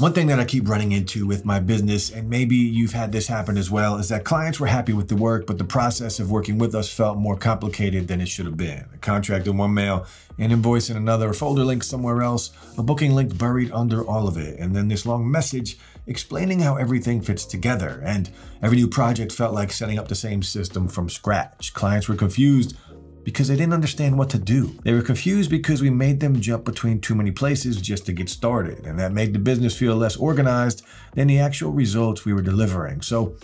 One thing that I keep running into with my business, and maybe you've had this happen as well, is that clients were happy with the work, but the process of working with us felt more complicated than it should have been. A contract in one mail, an invoice in another, a folder link somewhere else, a booking link buried under all of it, and then this long message explaining how everything fits together. And every new project felt like setting up the same system from scratch. Clients were confused because they didn't understand what to do. They were confused because we made them jump between too many places just to get started, and that made the business feel less organized than the actual results we were delivering. So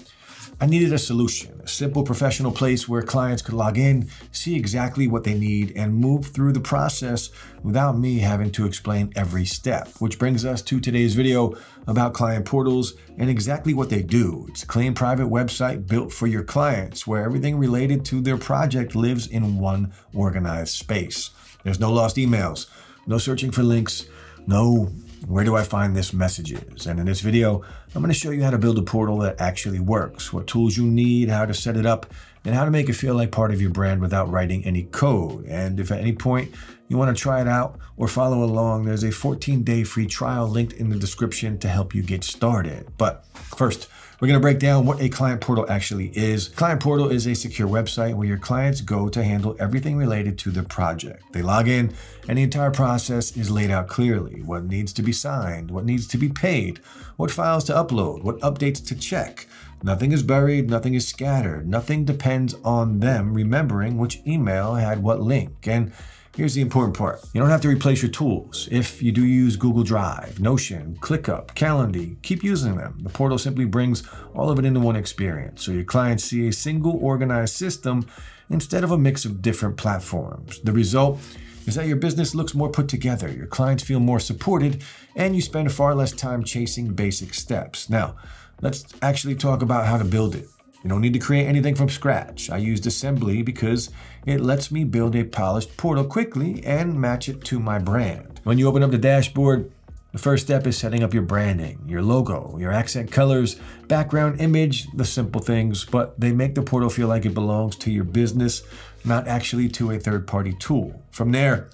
I needed a solution, a simple professional place where clients could log in, see exactly what they need, and move through the process without me having to explain every step. Which brings us to today's video about client portals and exactly what they do. It's a clean private website built for your clients where everything related to their project lives in one organized space. There's no lost emails, no searching for links, no where do I find this messages? And in this video, I'm going to show you how to build a portal that actually works, what tools you need, how to set it up, and how to make it feel like part of your brand without writing any code. And if at any point you want to try it out or follow along, there's a 14-day free trial linked in the description to help you get started. But first, we're going to break down what a client portal actually is. Client portal is a secure website where your clients go to handle everything related to the project. They log in and the entire process is laid out clearly. What needs to be signed, what needs to be paid, what files to upload, what updates to check. Nothing is buried, nothing is scattered. Nothing depends on them remembering which email had what link. And Here's the important part. You don't have to replace your tools. If you do use Google Drive, Notion, ClickUp, Calendly, keep using them. The portal simply brings all of it into one experience. So your clients see a single organized system instead of a mix of different platforms. The result is that your business looks more put together, your clients feel more supported, and you spend far less time chasing basic steps. Now, let's actually talk about how to build it. You don't need to create anything from scratch. I used Assembly because it lets me build a polished portal quickly and match it to my brand. When you open up the dashboard, the first step is setting up your branding, your logo, your accent colors, background image, the simple things, but they make the portal feel like it belongs to your business, not actually to a third-party tool. From there,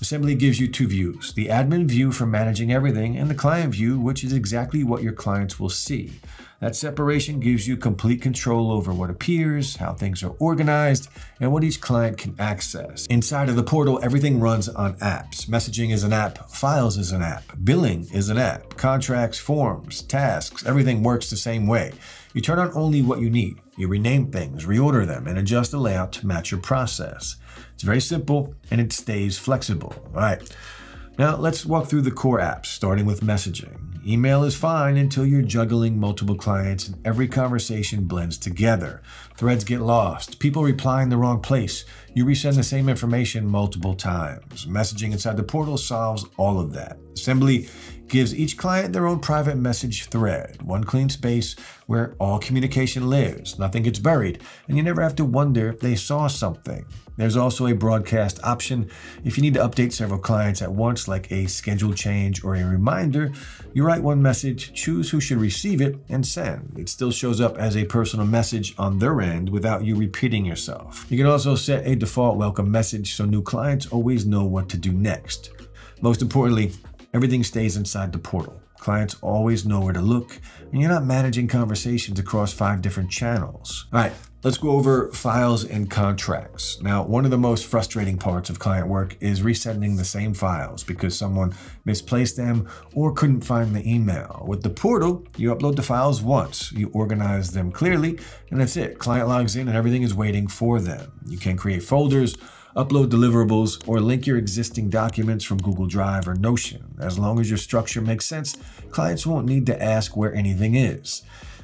Assembly gives you two views, the admin view for managing everything and the client view, which is exactly what your clients will see. That separation gives you complete control over what appears, how things are organized, and what each client can access. Inside of the portal, everything runs on apps. Messaging is an app, files is an app, billing is an app, contracts, forms, tasks, everything works the same way. You turn on only what you need. You rename things, reorder them, and adjust the layout to match your process. It's very simple and it stays flexible. All right. Now let's walk through the core apps, starting with messaging. Email is fine until you're juggling multiple clients and every conversation blends together. Threads get lost, people reply in the wrong place, you resend the same information multiple times. Messaging inside the portal solves all of that. Assembly gives each client their own private message thread, one clean space where all communication lives, nothing gets buried, and you never have to wonder if they saw something. There's also a broadcast option. If you need to update several clients at once, like a schedule change or a reminder, you write one message, choose who should receive it, and send. It still shows up as a personal message on their end without you repeating yourself. You can also set a default welcome message so new clients always know what to do next. Most importantly, everything stays inside the portal. Clients always know where to look, and you're not managing conversations across five different channels. All right, let's go over files and contracts. Now, one of the most frustrating parts of client work is resending the same files because someone misplaced them or couldn't find the email. With the portal, you upload the files once, you organize them clearly, and that's it. Client logs in and everything is waiting for them. You can create folders, upload deliverables, or link your existing documents from Google Drive or Notion. As long as your structure makes sense, clients won't need to ask where anything is.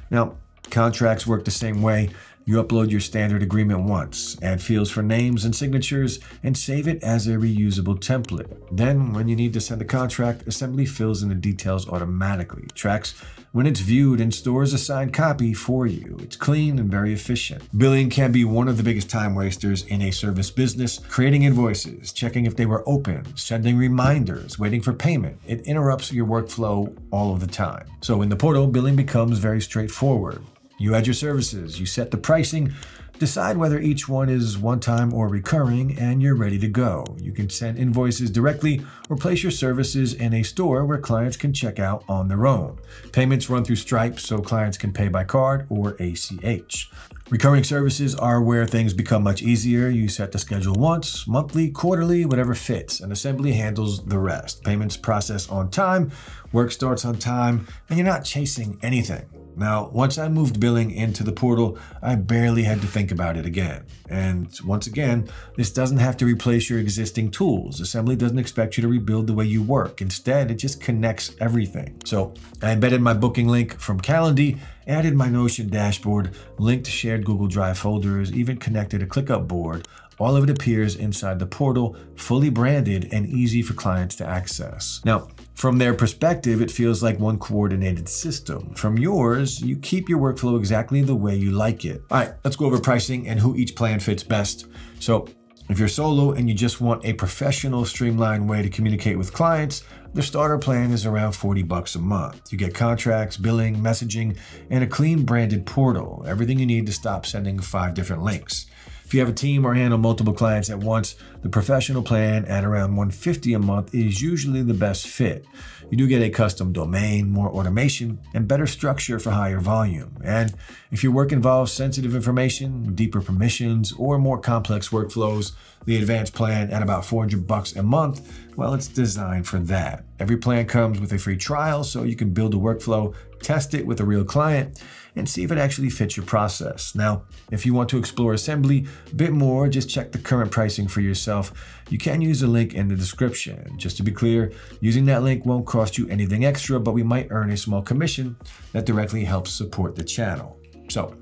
Now, contracts work the same way. You upload your standard agreement once, add fields for names and signatures, and save it as a reusable template. Then, when you need to send a contract, Assembly fills in the details automatically, tracks when it's viewed and stores a signed copy for you. It's clean and very efficient. Billing can be one of the biggest time wasters in a service business. Creating invoices, checking if they were open, sending reminders, waiting for payment. It interrupts your workflow all of the time. So in the portal, billing becomes very straightforward. You add your services, you set the pricing, Decide whether each one is one time or recurring, and you're ready to go. You can send invoices directly or place your services in a store where clients can check out on their own. Payments run through Stripe so clients can pay by card or ACH. Recurring services are where things become much easier. You set the schedule once, monthly, quarterly, whatever fits, and Assembly handles the rest. Payments process on time, work starts on time, and you're not chasing anything. Now, once I moved billing into the portal, I barely had to think about it again. And once again, this doesn't have to replace your existing tools. Assembly doesn't expect you to rebuild the way you work. Instead, it just connects everything. So I embedded my booking link from Calendly, added my Notion dashboard, linked shared Google Drive folders, even connected a ClickUp board all of it appears inside the portal, fully branded and easy for clients to access. Now, from their perspective, it feels like one coordinated system. From yours, you keep your workflow exactly the way you like it. All right, let's go over pricing and who each plan fits best. So, if you're solo and you just want a professional, streamlined way to communicate with clients, the starter plan is around 40 bucks a month. You get contracts, billing, messaging, and a clean branded portal. Everything you need to stop sending five different links. If you have a team or handle multiple clients at once, the professional plan at around 150 a month is usually the best fit. You do get a custom domain, more automation, and better structure for higher volume. And if your work involves sensitive information, deeper permissions, or more complex workflows, the advanced plan at about 400 bucks a month, well, it's designed for that. Every plan comes with a free trial so you can build a workflow, test it with a real client, and see if it actually fits your process. Now, if you want to explore Assembly a bit more, just check the current pricing for yourself. You can use the link in the description. Just to be clear, using that link won't cost you anything extra, but we might earn a small commission that directly helps support the channel. So,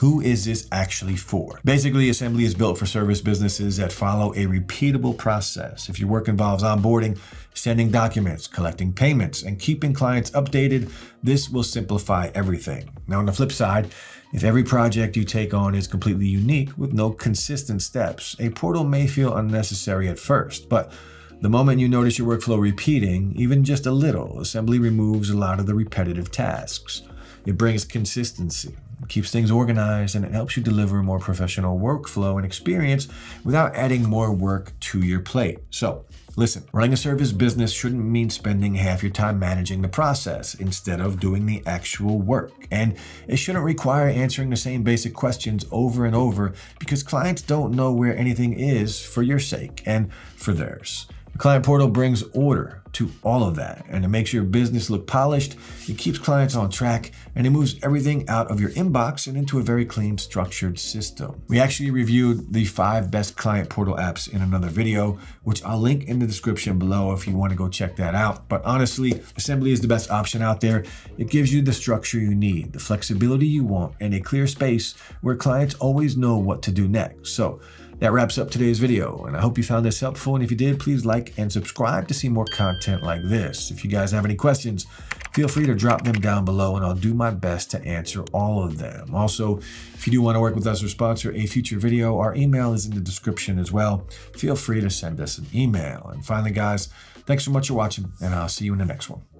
who is this actually for? Basically, Assembly is built for service businesses that follow a repeatable process. If your work involves onboarding, sending documents, collecting payments, and keeping clients updated, this will simplify everything. Now, on the flip side, if every project you take on is completely unique with no consistent steps, a portal may feel unnecessary at first, but the moment you notice your workflow repeating, even just a little, Assembly removes a lot of the repetitive tasks. It brings consistency, keeps things organized, and it helps you deliver more professional workflow and experience without adding more work to your plate. So, listen, running a service business shouldn't mean spending half your time managing the process instead of doing the actual work. And it shouldn't require answering the same basic questions over and over because clients don't know where anything is for your sake and for theirs. Client Portal brings order to all of that and it makes your business look polished. It keeps clients on track and it moves everything out of your inbox and into a very clean, structured system. We actually reviewed the five best client portal apps in another video, which I'll link in the description below if you want to go check that out. But honestly, Assembly is the best option out there. It gives you the structure you need, the flexibility you want, and a clear space where clients always know what to do next. So that wraps up today's video, and I hope you found this helpful. And if you did, please like and subscribe to see more content like this. If you guys have any questions, feel free to drop them down below, and I'll do my best to answer all of them. Also, if you do want to work with us or sponsor a future video, our email is in the description as well. Feel free to send us an email. And finally, guys, thanks so much for watching, and I'll see you in the next one.